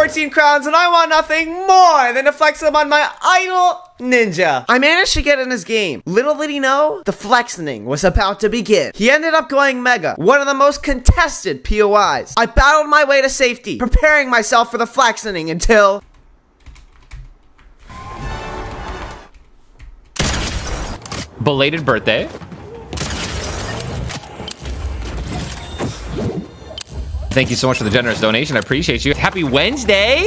14 crowns, and I want nothing more than to flex them on my idol ninja. I managed to get in his game. Little did he know, the flexing was about to begin. He ended up going mega, one of the most contested POIs. I battled my way to safety, preparing myself for the flexing until Belated birthday. Thank you so much for the generous donation. I appreciate you. Happy Wednesday.